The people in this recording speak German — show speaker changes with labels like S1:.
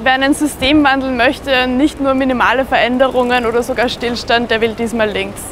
S1: Wer einen Systemwandel möchte, nicht nur minimale Veränderungen oder sogar Stillstand, der will diesmal links.